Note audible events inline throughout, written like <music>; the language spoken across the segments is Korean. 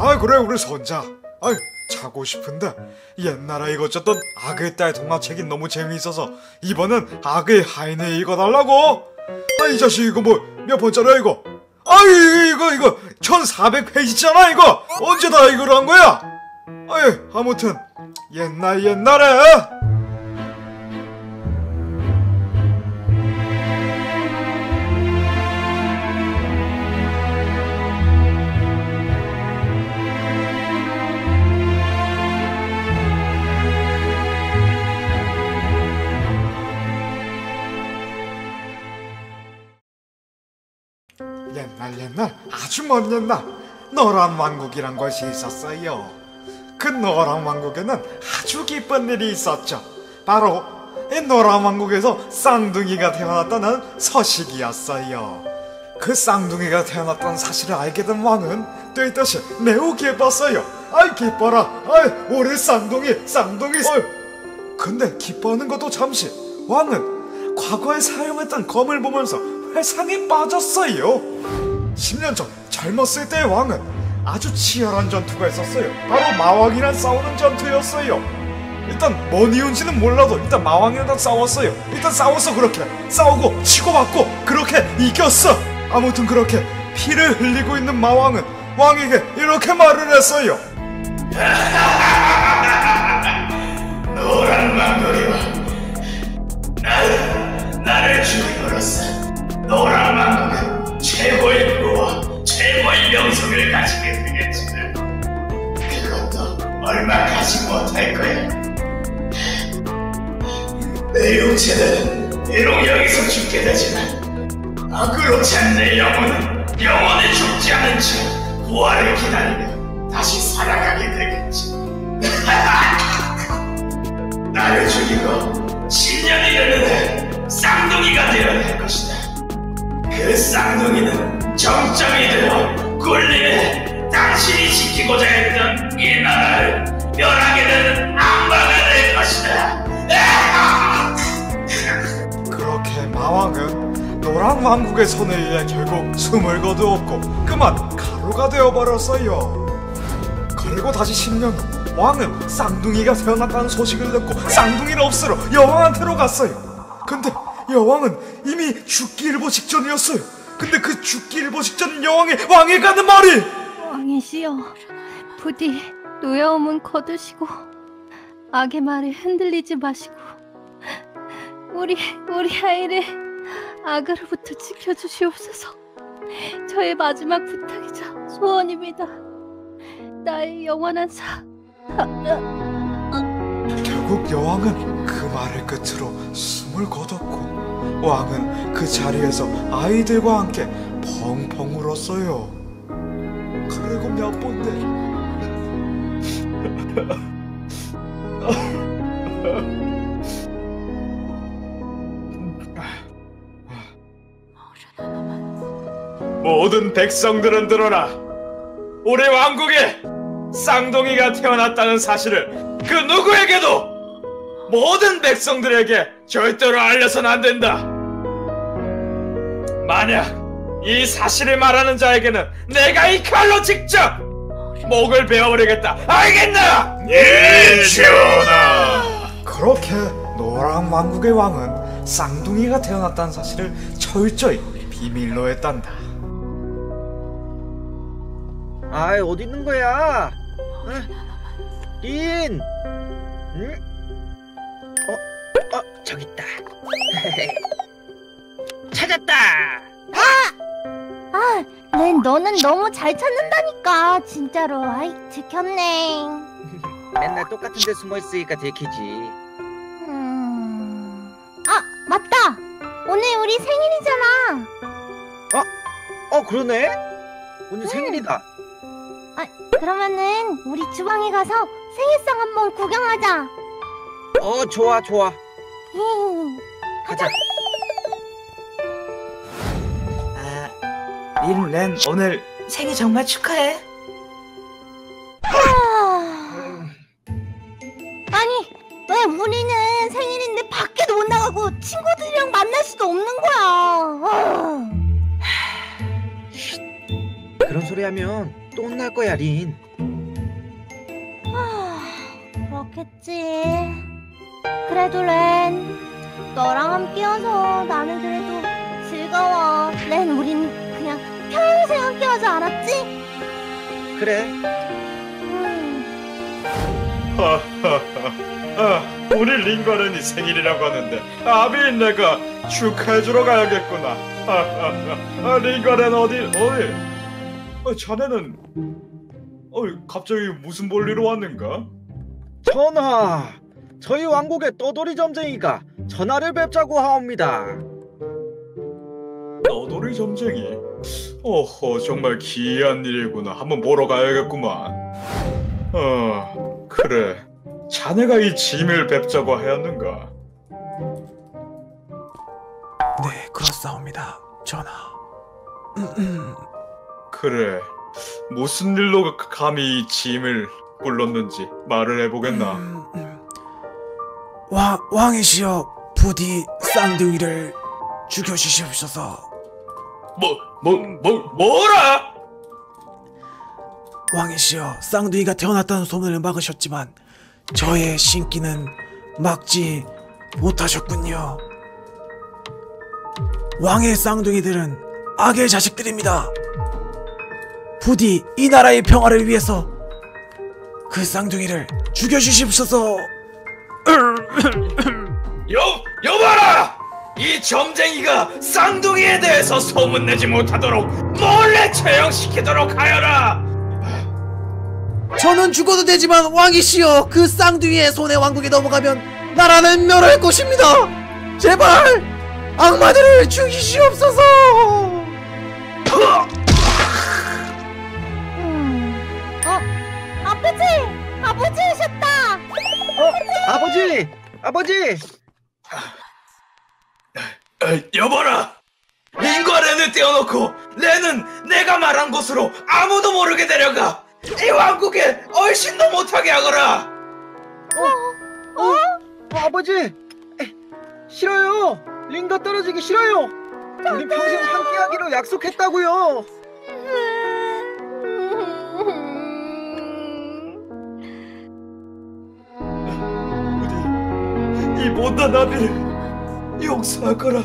아 그래 우리 손자. 아이 자고 싶은데 옛날에 읽었었던 악의 딸 동화책이 너무 재미있어서 이번엔 악의 하인을 읽어달라고. 아 이 자식 이거 뭐 몇 번째라 이거? 아이 이거 이거 1400페이지잖아 이거 언제 다 이걸 한 거야? 아이 아무튼 옛날 옛날에 옛날 옛날 아주 먼 옛날 노란 왕국이란 것이 있었어요. 그 노란 왕국에는 아주 기쁜 일이 있었죠. 바로 이 노란 왕국에서 쌍둥이가 태어났다는 서식이었어요. 그 쌍둥이가 태어났다는 사실을 알게 된 왕은 되듯이 매우 기뻤어요. 아이 기뻐라. 아이 우리 쌍둥이 쌍둥이. 어이. 근데 기뻐하는 것도 잠시 왕은 과거에 사용했던 검을 보면서 회상에 빠졌어요. 10년 전 젊었을 때의 왕은 아주 치열한 전투가 있었어요. 바로 마왕이랑 싸우는 전투였어요. 일단 뭔 이유인지는 몰라도 일단 마왕이랑 싸웠어요. 일단 싸웠어 그렇게 싸우고 치고받고 그렇게 이겼어. 아무튼 그렇게 피를 흘리고 있는 마왕은 왕에게 이렇게 말을 했어요. <laughs> 노란 망고리와 나를 나를 죽임으로써 노란 망고는 최고의 최고의 명성을 가지게 되겠지만 그것도 얼마 가지 못할 거야. 내 육체는 비록 여기서 죽게 되지만 악으로 찬 내 영혼은 영원히 죽지 않은 채 부활을 기다리며 다시 살아가게 되겠지. <laughs> 나를 죽이고 정점이 되어 굴림에 당신이 지키고자 했던 이 나라를 멸하게 되는 악마가 될 것이다. 그렇게 마왕은 노란 왕국의 손에 의해 결국 숨을 거두었고 그만 가루가 되어버렸어요. 그리고 다시 10년 후 왕은 쌍둥이가 태어났다는 소식을 듣고 쌍둥이를 없애러 여왕한테로 갔어요. 근데 여왕은 이미 죽기 일보 직전이었어요. 근데 그 죽기 일보 직전인 여왕의 왕에 가는 말이 왕이시여, 부디 노여움은 거두시고 악의 말에 흔들리지 마시고 우리 우리 아이를 악으로부터 지켜주시옵소서. 저의 마지막 부탁이자 소원입니다. 나의 영원한 사. 결국 여왕은 그 말을 끝으로 숨을 거뒀고 왕은 그 자리에서 아이들과 함께 펑펑 울었어요. 그리고 몇 번째 모든 백성들은 들어라. 우리 왕국에 쌍둥이가 태어났다는 사실을 그 누구에게도 모든 백성들에게 절대로 알려선 안 된다. 만약 이 사실을 말하는 자에게는 내가 이 칼로 직접 목을 베어버리겠다. 알겠나? 예, 전하. 그렇게 노랑 왕국의 왕은 쌍둥이가 태어났다는 사실을 철저히 비밀로 했단다. 아이 어디 있는 거야? 응? 린, 응? 어, 어 저기 있다. <laughs> 찾았다. 아, 렌 너는 너무 잘 찾는다니까 진짜로. 아이 들켰네. <laughs> 맨날 똑같은 데 숨어 있으니까 들키지. 음. 아 맞다. 오늘 우리 생일이잖아. 어 그러네. 오늘 생일이다. 아 그러면은 우리 주방에 가서 생일상 한번 구경하자. 어 좋아 좋아. 오, 가자. 아, 린렌 오늘 생일 정말 축하해. 아. 아니, 왜 우리는 생일인데 밖에도 못 나가고 친구들이랑 만날 수도 없는 거야. 아. 그런 소리 하면 또 혼날 거야, 린. 아, 그렇겠지. 그래도 렌, 너랑 함께여서 나는 그래도 즐거워. 렌, 우린 그냥 평생 함께하자, 알았지? 그래. 음, 아, 우리 링거렌이 생일이라고 하는데 아비 내가 축하해주러 가야겠구나. 아, 링거렌 어디 어디? 어, 자네는 어 갑자기 무슨 볼일로 왔는가? 전하, 저희 왕국의 떠돌이 점쟁이가 전하를 뵙자고 하옵니다. 너돌이 점쟁이. 어허 정말 기이한 일이구나. 한번 보러 가야겠구만. 어 그래. 자네가 이 짐을 뵙자고 하였는가? 네, 그렇사옵니다. 전하. 그래. 무슨 일로 감히 이 짐을 굴렀는지 말을 해보겠나? 왕 왕이시여 부디 쌍둥이를 죽여주시옵소서. 뭐, 뭐, 뭐, 뭐라? 왕이시여 쌍둥이가 태어났다는 소문을 막으셨지만 저의 신기는 막지 못하셨군요. 왕의 쌍둥이들은 악의 자식들입니다. 부디 이 나라의 평화를 위해서 그 쌍둥이를 죽여주시옵소서. 여, 여봐라! 이 점쟁이가 쌍둥이에 대해서 소문내지 못하도록 몰래 처형시키도록 하여라! 저는 죽어도 되지만 왕이시여 그 쌍둥이의 손에 왕국에 넘어가면 나라는 멸할 것입니다. 제발 악마들을 죽이시옵소서. 음. 어, 아버지! 아버지 오셨다! 아버지, 아버지. 에, 여봐라! 링과 렌을 떼어놓고 렌은 내가 말한 곳으로 아무도 모르게 데려가! 이 왕국에 얼씬도 못하게 하거라! 어? 어, 아버지, 에, 싫어요. 링거 떨어지기 싫어요. 우리 평생 함께하기로 약속했다고요. 이 못난 아비를 용서하거라.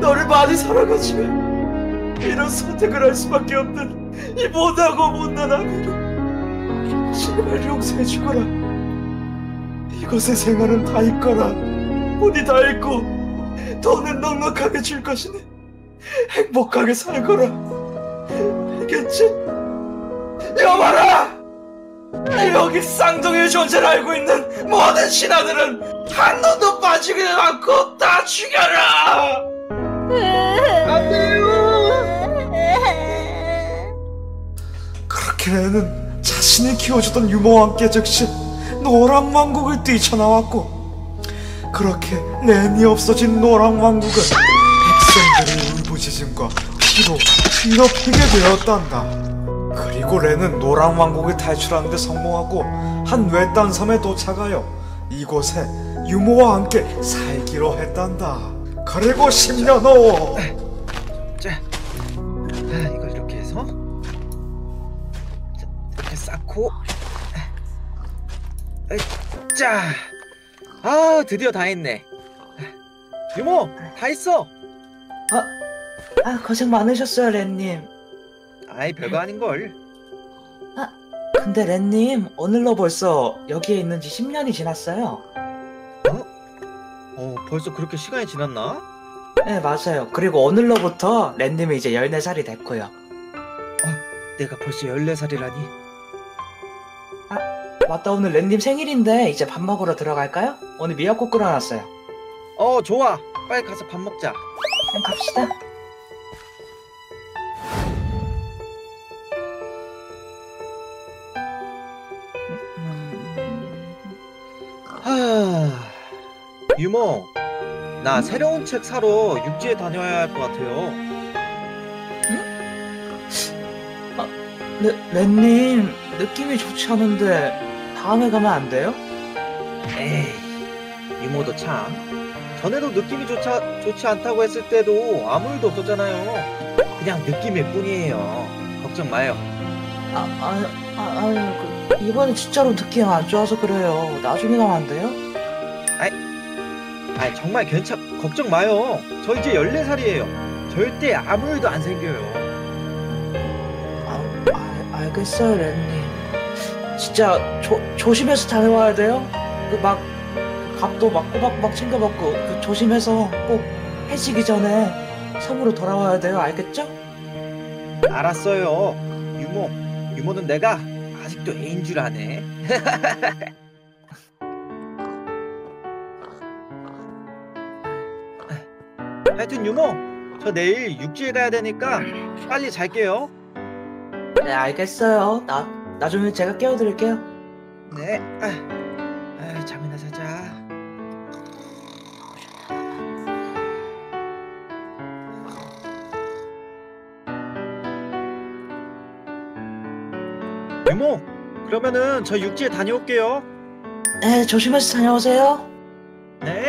너를 많이 사랑하지만 이런 선택을 할 수밖에 없는 이 못하고 못난 아비를 제발 용서해 주거라. 이곳의 생활은 다 있거라. 부디 다 있고 돈은 넉넉하게 줄 것이니 행복하게 살거라. 알겠지? 여봐라! 여기 쌍둥이의 존재를 알고 있는 모든 신하들은 한 놈도 빠지지 않고 다 죽여라! 안 돼요. 그렇게 렌은 자신이 키워주던 유모와 함께 즉시 노랑 왕국을 뛰쳐나왔고 그렇게 렌이 없어진 노랑 왕국은 백성들의 울부짖음과 피로 뒤덮이게 되었단다. 그리고 렌은 노랑 왕국을 탈출하는 데 성공하고 한 외딴 섬에 도착하여 이곳에 유모와 함께 살기로 했단다. 그리고 10년 후 자, 아, 이걸 이렇게 해서 자, 이렇게 쌓고 자, 아 드디어 다 했네. 유모, 다 했어. 아 고생 많으셨어요 렌님. 아이 별거 아닌 걸. 근데 렌님 오늘로 벌써 여기에 있는 지 10년이 지났어요. 어, 벌써 그렇게 시간이 지났나? 네 맞아요. 그리고 오늘로부터 렌님이 이제 14살이 됐고요. 내가 벌써 14살이라니. 맞다 오늘 렌님 생일인데 이제 밥 먹으러 들어갈까요? 오늘 미역국 끓여놨어요. 어, 좋아. 빨리 가서 밥 먹자. 그럼 갑시다. 유모, 나 새로운 책 사러 육지에 다녀야 할 것 같아요. 네, 렌님 느낌이 좋지 않은데 다음에 가면 안 돼요? 에이, 유모도 참. 전에도 느낌이 좋지, 좋지 않다고 했을 때도 아무 일도 없었잖아요. 그냥 느낌일 뿐이에요. 걱정 마요. 아, 아, 아, 아유, 그, 이번에 진짜로 느낌 안 좋아서 그래요. 나중에 가면 안 돼요? 아 니 정말 괜찮 걱정 마요. 저 이제 14살이에요. 절대 아무 일도 안 생겨요. 아, 아, 알겠어요, 렌님. 진짜 조, 조심해서 다녀와야 돼요. 그막 밥도 막 꼬박꼬박 챙겨 먹고 그 조심해서 꼭 해지기 전에 섬으로 돌아와야 돼요. 알겠죠? 알았어요. 유모, 유모는 내가 아직도 애인 줄 아네. <laughs> 하여튼 유모, 저 내일 육지에 가야 되니까 빨리 잘게요. 네, 알겠어요. 나 나중에 제가 깨워드릴게요. 네. 아, 아, 잠이나 자자. 유모, 그러면은 저 육지에 다녀올게요. 네, 조심해서 다녀오세요. 네.